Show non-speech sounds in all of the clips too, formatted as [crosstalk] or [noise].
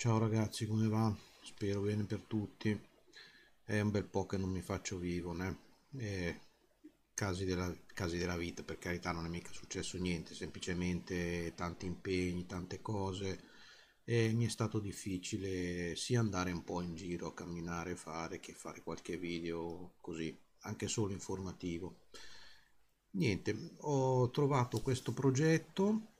Ciao ragazzi, come va? Spero bene per tutti. È un bel po' che non mi faccio vivo, né? E casi della, casi della vita, per carità, non è mica successo niente, semplicemente tanti impegni, tante cose. E mi è stato difficile sia andare un po' in giro a camminare, fare, che fare qualche video così, anche solo informativo. Niente, ho trovato questo progetto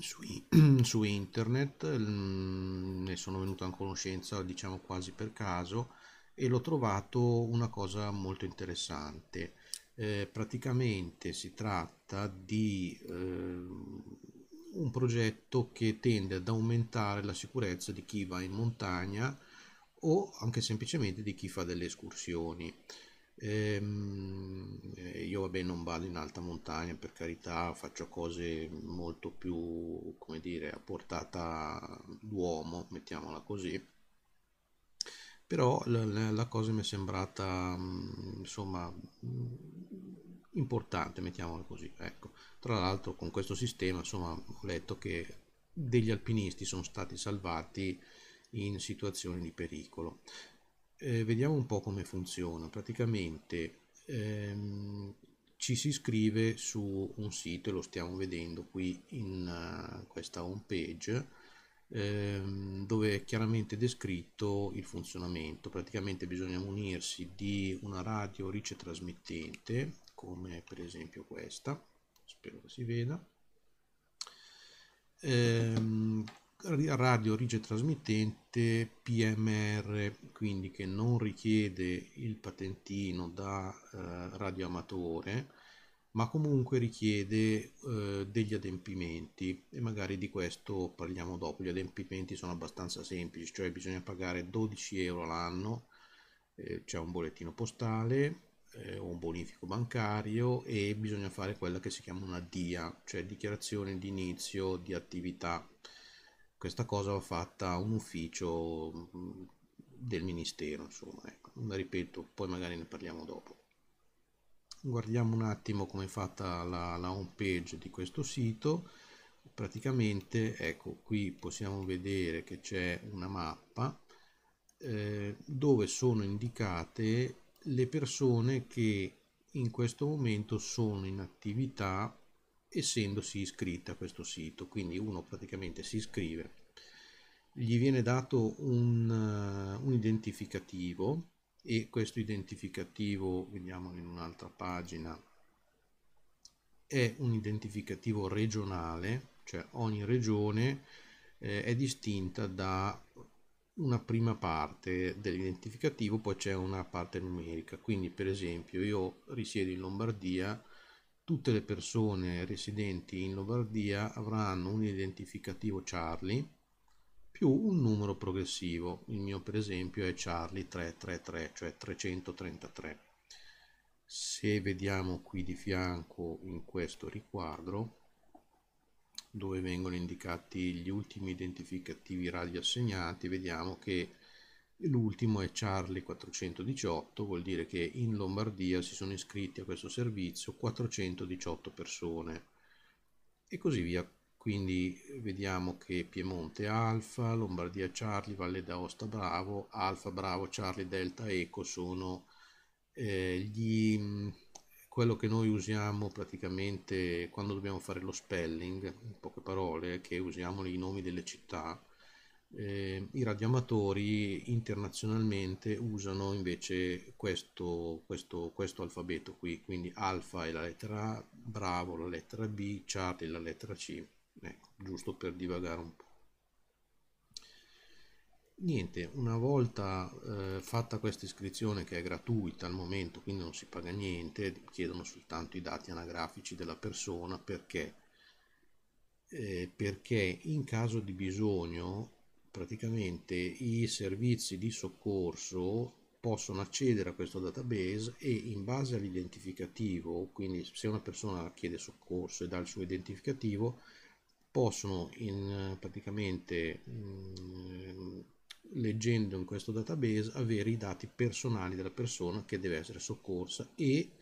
su, [clears throat] su internet, mm, ne sono venuto a conoscenza diciamo quasi per caso e l'ho trovato una cosa molto interessante. Eh, praticamente si tratta di eh, un progetto che tende ad aumentare la sicurezza di chi va in montagna o anche semplicemente di chi fa delle escursioni. Ehm, eh, io vabbè non vado in alta montagna per carità, faccio cose molto più, come dire, a portata d'uomo, mettiamola così. Però la, la cosa mi è sembrata, mm, insomma, mm, importante, mettiamola così. Ecco. Tra l'altro con questo sistema, insomma, ho letto che degli alpinisti sono stati salvati in situazioni di pericolo. Eh, vediamo un po' come funziona. Praticamente ehm, ci si iscrive su un sito lo stiamo vedendo qui in uh, questa home page ehm, dove è chiaramente descritto il funzionamento. Praticamente bisogna munirsi di una radio ricetrasmittente come per esempio questa, spero che si veda. Ehm, radio rigetrasmittente PMR, quindi che non richiede il patentino da eh, radioamatore, ma comunque richiede eh, degli adempimenti e magari di questo parliamo dopo. Gli adempimenti sono abbastanza semplici, cioè bisogna pagare 12 euro all'anno, eh, c'è un bollettino postale eh, o un bonifico bancario e bisogna fare quella che si chiama una DIA, cioè dichiarazione di inizio di attività questa cosa va fatta a un ufficio mm, del ministero, insomma, ecco. ripeto, poi magari ne parliamo dopo. Guardiamo un attimo come è fatta la, la home page di questo sito. Praticamente, ecco, qui possiamo vedere che c'è una mappa eh, dove sono indicate le persone che in questo momento sono in attività essendosi iscritta a questo sito. Quindi uno praticamente si iscrive, gli viene dato un, uh, un identificativo e questo identificativo, vediamo in un'altra pagina, è un identificativo regionale, cioè ogni regione eh, è distinta da una prima parte dell'identificativo, poi c'è una parte numerica. Quindi, per esempio, io risiedo in Lombardia, tutte le persone residenti in Lombardia avranno un identificativo Charlie più un numero progressivo. Il mio per esempio è Charlie 333, cioè 333. Se vediamo qui di fianco in questo riquadro, dove vengono indicati gli ultimi identificativi radio assegnati, vediamo che L'ultimo è Charlie 418, vuol dire che in Lombardia si sono iscritti a questo servizio 418 persone e così via. Quindi vediamo che Piemonte Alfa, Lombardia Charlie, Valle d'Aosta Bravo, Alfa Bravo, Charlie Delta Eco sono eh, gli, quello che noi usiamo praticamente quando dobbiamo fare lo spelling, in poche parole, che usiamo i nomi delle città eh, I radioamatori internazionalmente usano invece questo, questo, questo alfabeto qui, quindi alfa è la lettera A, bravo la lettera B, Charlie la lettera C, ecco, giusto per divagare un po'. Niente, una volta eh, fatta questa iscrizione che è gratuita al momento, quindi non si paga niente, chiedono soltanto i dati anagrafici della persona perché, eh, perché in caso di bisogno praticamente i servizi di soccorso possono accedere a questo database e in base all'identificativo, quindi se una persona chiede soccorso e dà il suo identificativo, possono in, praticamente mm, leggendo in questo database avere i dati personali della persona che deve essere soccorsa e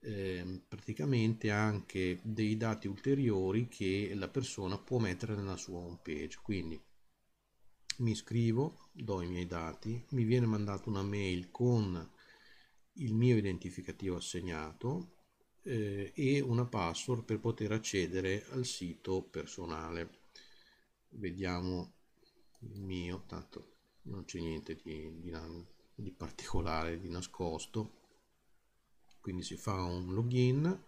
eh, praticamente anche dei dati ulteriori che la persona può mettere nella sua home page. Quindi mi iscrivo, do i miei dati, mi viene mandata una mail con il mio identificativo assegnato eh, e una password per poter accedere al sito personale. Vediamo il mio, tanto non c'è niente di, di, di particolare, di nascosto. Quindi si fa un login,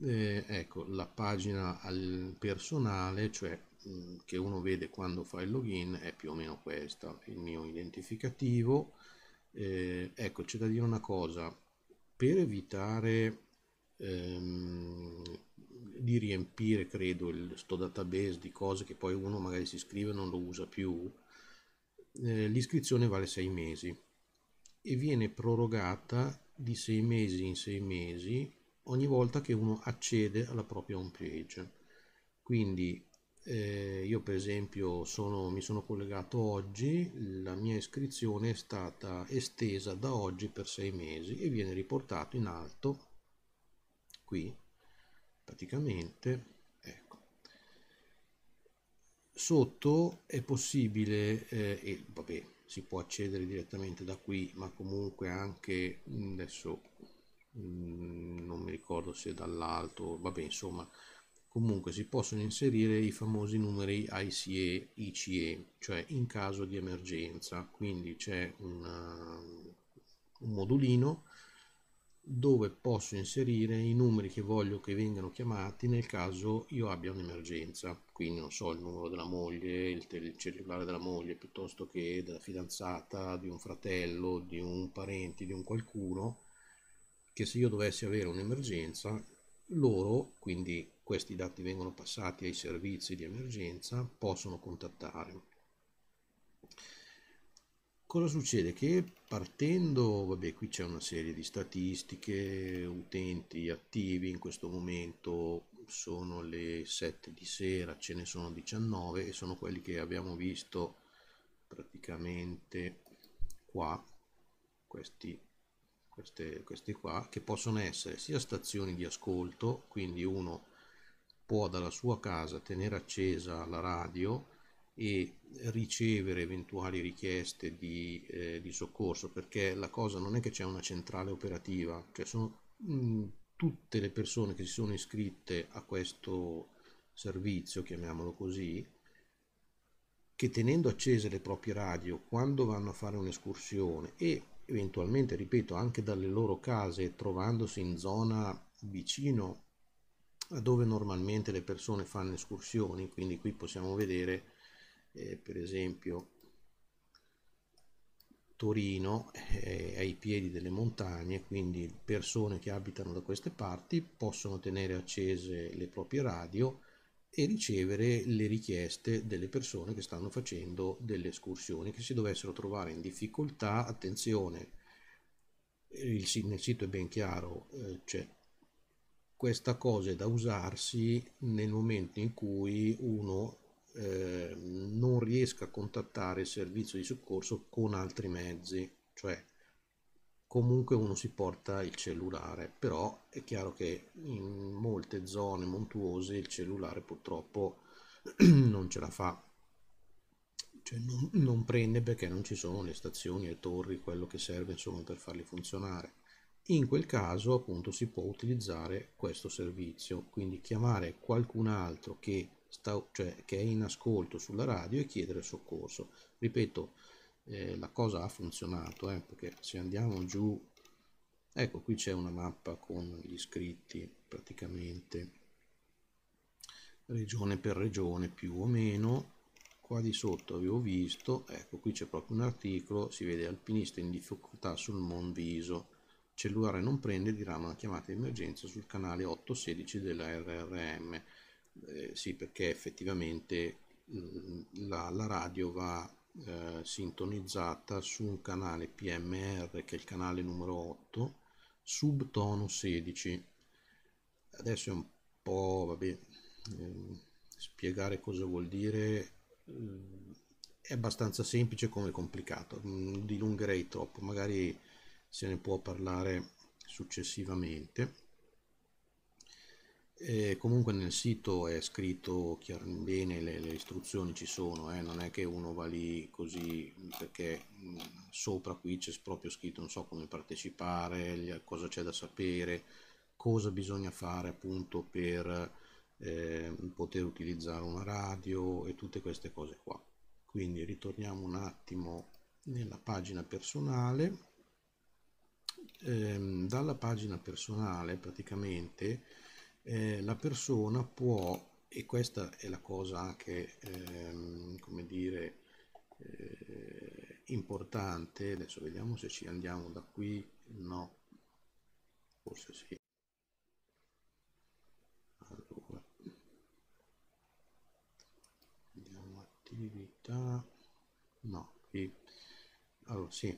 eh, ecco la pagina al personale, cioè che uno vede quando fa il login è più o meno questa, il mio identificativo. Eh, ecco, c'è da dire una cosa, per evitare ehm, di riempire, credo, il, sto database di cose che poi uno magari si iscrive e non lo usa più, eh, l'iscrizione vale sei mesi e viene prorogata di sei mesi in sei mesi ogni volta che uno accede alla propria home page. Quindi eh, io per esempio sono, mi sono collegato oggi, la mia iscrizione è stata estesa da oggi per sei mesi e viene riportato in alto qui praticamente ecco. Sotto è possibile eh, e vabbè si può accedere direttamente da qui ma comunque anche adesso mh, non mi ricordo se dall'alto vabbè insomma comunque si possono inserire i famosi numeri ICE, ICE cioè in caso di emergenza. Quindi c'è un modulino dove posso inserire i numeri che voglio che vengano chiamati nel caso io abbia un'emergenza. Quindi non so il numero della moglie il, il, cellulare della moglie piuttosto che della fidanzata di un fratello di un parente di un qualcuno che se io dovessi avere un'emergenza loro quindi questi dati vengono passati ai servizi di emergenza possono contattare cosa succede? Che partendo, vabbè qui c'è una serie di statistiche, utenti attivi in questo momento sono le 7 di sera, ce ne sono 19 e sono quelli che abbiamo visto praticamente qua, questi, queste, questi qua, che possono essere sia stazioni di ascolto, quindi uno può dalla sua casa tenere accesa la radio e ricevere eventuali richieste di, eh, di, soccorso perché la cosa non è che c'è una centrale operativa cioè sono mh, mm, tutte le persone che si sono iscritte a questo servizio chiamiamolo così che tenendo accese le proprie radio quando vanno a fare un'escursione e eventualmente ripeto anche dalle loro case trovandosi in zona vicino a dove normalmente le persone fanno escursioni. Quindi qui possiamo vedere eh, per esempio Torino è ai piedi delle montagne, quindi persone che abitano da queste parti possono tenere accese le proprie radio e ricevere le richieste delle persone che stanno facendo delle escursioni che si dovessero trovare in difficoltà. Attenzione, il, nel sito è ben chiaro, eh, cioè, questa cosa è da usarsi nel momento in cui uno eh, non riesca a contattare il servizio di soccorso con altri mezzi, cioè comunque uno si porta il cellulare, però è chiaro che in molte zone montuose il cellulare purtroppo [clears throat] non ce la fa, cioè non, non prende perché non ci sono le stazioni e torri, quello che serve insomma per farli funzionare. In quel caso appunto si può utilizzare questo servizio, quindi chiamare qualcun altro che sta, cioè, che è in ascolto sulla radio e chiedere soccorso. Ripeto, eh, la cosa ha funzionato, eh, perché se andiamo giù, ecco qui c'è una mappa con gli iscritti praticamente. Regione per regione più o meno. Qua di sotto avevo visto ecco qui c'è proprio un articolo si vede alpinista in difficoltà sul Monviso cellulare non prende dirama una chiamata di emergenza sul canale 816 della RRM eh, sì, perché effettivamente mm, la, la radio va eh, sintonizzata su un canale PMR che è il canale numero 8 subtono 16 adesso è un po' vabbè eh, spiegare cosa vuol dire eh, è abbastanza semplice come complicato mm, dilungherei troppo magari se ne può parlare successivamente E comunque nel sito è scritto bene, le, le istruzioni ci sono, eh? non è che uno va lì così perché mh, sopra qui c'è proprio scritto non so come partecipare, cosa c'è da sapere, cosa bisogna fare appunto per eh, poter utilizzare una radio e tutte queste cose qua. Quindi ritorniamo un attimo nella pagina personale. Eh, dalla pagina personale praticamente eh, la persona può, e questa è la cosa anche, ehm, come dire, eh, importante, adesso vediamo se ci andiamo da qui, no, forse sì. Allora, andiamo attività, no, qui, allora sì,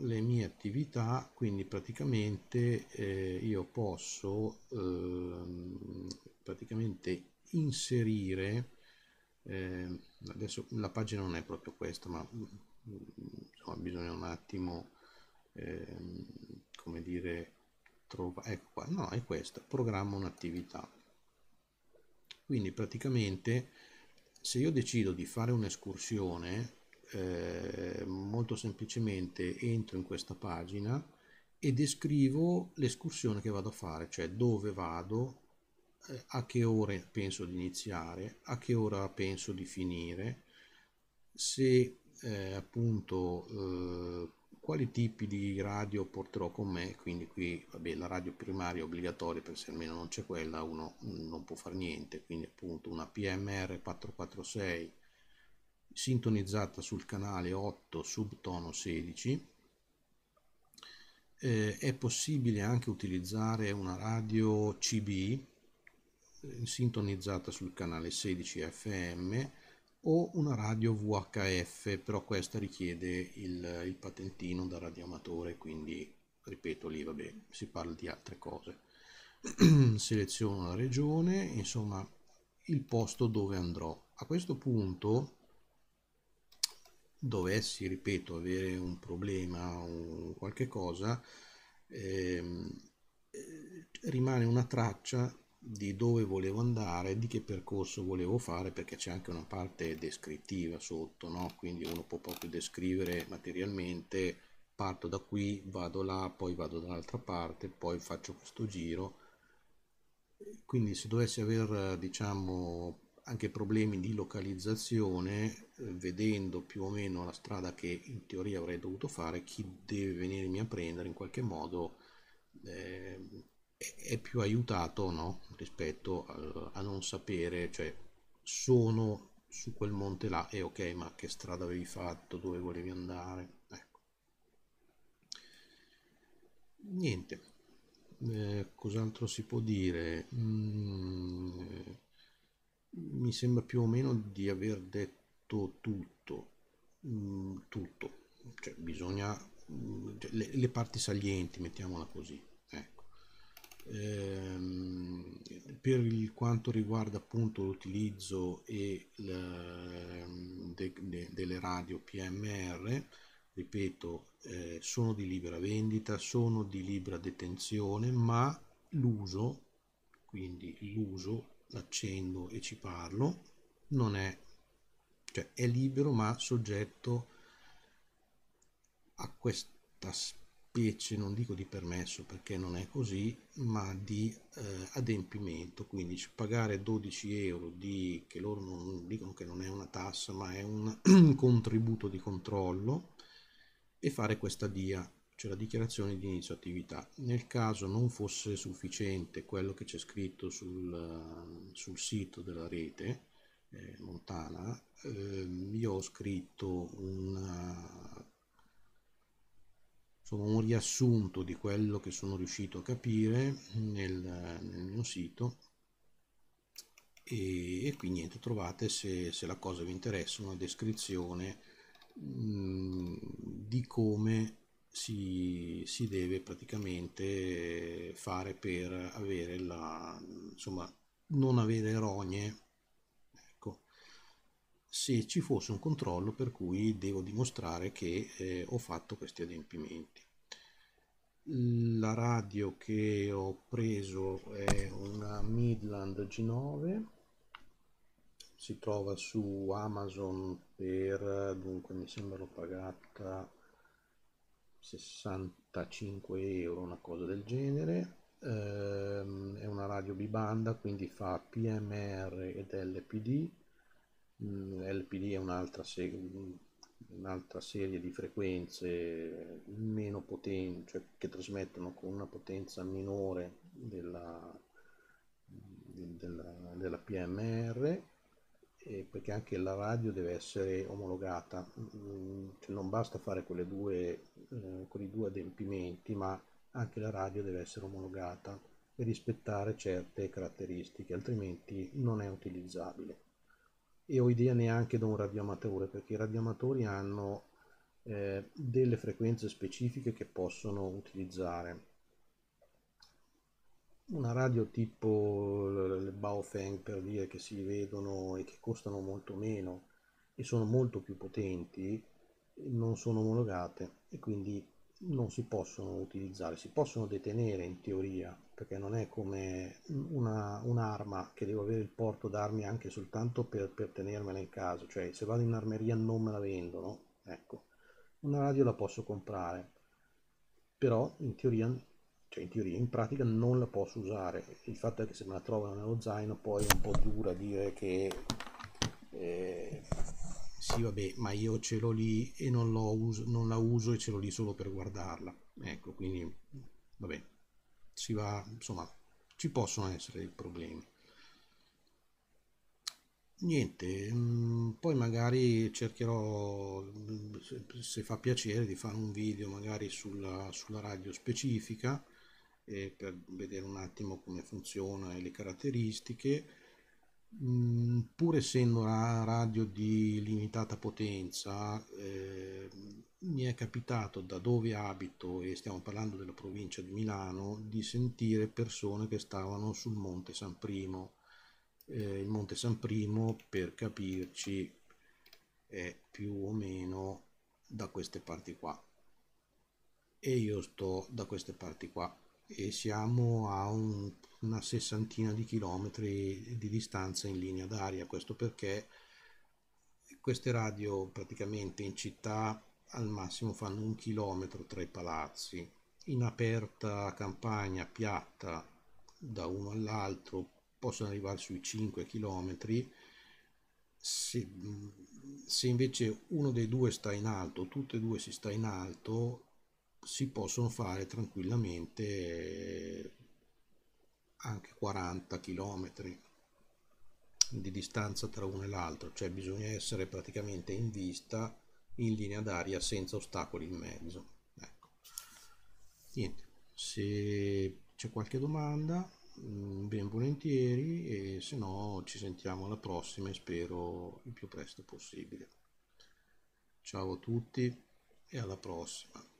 le mie attività quindi praticamente eh, io posso eh, praticamente inserire eh, adesso la pagina non è proprio questa ma insomma, bisogna un attimo ehm, come dire trovare ecco qua no è questa programma un'attività. Quindi praticamente se io decido di fare un'escursione eh, molto semplicemente entro in questa pagina e descrivo l'escursione che vado a fare, cioè dove vado, eh, a che ore penso di iniziare, a che ora penso di finire, se eh, appunto eh, quali tipi di radio porterò con me, quindi qui vabbè, la radio primaria è obbligatoria perché se almeno non c'è quella uno non può fare niente, quindi appunto una PMR 446 sintonizzata sul canale 8 subtono 16 eh, è possibile anche utilizzare una radio CB eh, sintonizzata sul canale 16 FM o una radio VHF però questa richiede il, il patentino da radioamatore quindi ripeto lì vabbè si parla di altre cose. [clears throat] Seleziono la regione insomma il posto dove andrò. A questo punto dovessi, ripeto, avere un problema o qualche cosa, ehm, eh, rimane una traccia di dove volevo andare, di che percorso volevo fare, perché c'è anche una parte descrittiva sotto, no? quindi uno può proprio descrivere materialmente, parto da qui, vado là, poi vado dall'altra parte, poi faccio questo giro. Quindi se dovessi aver, diciamo, anche problemi di localizzazione, eh, vedendo più o meno la strada che in teoria avrei dovuto fare, chi deve venirmi a prendere in qualche modo eh, è più aiutato no? rispetto a, a, non sapere, cioè sono su quel monte là e ok, ma che strada avevi fatto, dove volevi andare? Ecco. Niente, eh, cos'altro si può dire? Mm, mi sembra più o meno di aver detto tutto, mm, tutto, cioè bisogna, mm, cioè, le, le, parti salienti, mettiamola così. Ecco. Ehm, per il quanto riguarda appunto l'utilizzo e de, de, delle radio PMR, ripeto, eh, sono di libera vendita, sono di libera detenzione, ma l'uso, quindi l'uso l'accendo e ci parlo, non è, cioè è libero ma soggetto a questa specie, non dico di permesso perché non è così, ma di eh, adempimento, quindi pagare 12 euro di, che loro non dicono che non è una tassa ma è un [clears throat] contributo di controllo e fare questa DIA cioè la dichiarazione di inizio attività. Nel caso non fosse sufficiente quello che c'è scritto sul, sul, sito della rete eh, montana, eh, io ho scritto una, insomma, un riassunto di quello che sono riuscito a capire nel, nel mio sito e, e, qui niente trovate se, se, la cosa vi interessa una descrizione mh, di come si, si deve praticamente fare per avere la, insomma, non avere rogne ecco, se ci fosse un controllo per cui devo dimostrare che eh, ho fatto questi adempimenti. La radio che ho preso è una Midland G9, si trova su Amazon per, dunque mi sembra l'ho pagata 65 euro, una cosa del genere. Ehm, è una radio bibanda, quindi fa PMR ed LPD. Mm, LPD è un'altra serie, un'altra serie di frequenze meno potenti, cioè che trasmettono con una potenza minore della, della, della PMR perché anche la radio deve essere omologata, mm, cioè non basta fare due, eh, quei due adempimenti, ma anche la radio deve essere omologata e rispettare certe caratteristiche, altrimenti non è utilizzabile. E ho idea neanche da un radioamatore, perché i radioamatori hanno eh, delle frequenze specifiche che possono utilizzare una radio tipo le Baofeng per dire che si vedono e che costano molto meno e sono molto più potenti non sono omologate e quindi non si possono utilizzare, si possono detenere in teoria perché non è come una, un'arma che devo avere il porto d'armi anche soltanto per, per tenermela in casa, cioè se vado in armeria non me la vendono, ecco, una radio la posso comprare, però in teoria cioè in teoria, in pratica non la posso usare. Il fatto è che se me la trovano nello zaino poi è un po' dura dire che eh, sì vabbè, ma io ce l'ho lì e non, uso, non la uso e ce l'ho lì solo per guardarla. Ecco, quindi vabbè, si va, insomma, ci possono essere dei problemi. Niente, mm, poi magari cercherò, se fa piacere, di fare un video magari sulla, sulla radio specifica eh, per vedere un attimo come funziona e le caratteristiche. Mm, pur essendo una radio di limitata potenza, eh, mi è capitato da dove abito, e stiamo parlando della provincia di Milano, di sentire persone che stavano sul Monte San Primo. Eh, il Monte San Primo, per capirci, è più o meno da queste parti qua. E io sto da queste parti qua e siamo a un, una sessantina di chilometri di distanza in linea d'aria. Questo perché queste radio praticamente in città al massimo fanno un chilometro tra i palazzi. In aperta campagna piatta da uno all'altro possono arrivare sui 5 chilometri. Se, se invece uno dei due sta in alto, tutte e due si sta in alto, si possono fare tranquillamente anche 40 km di distanza tra uno e l'altro, cioè bisogna essere praticamente in vista in linea d'aria senza ostacoli in mezzo. Ecco. Niente, se c'è qualche domanda, mm, ben volentieri e se no ci sentiamo alla prossima e spero il più presto possibile. Ciao a tutti e alla prossima.